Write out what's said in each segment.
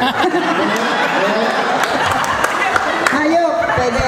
ko ayan? Hayop, pwede.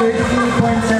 32.7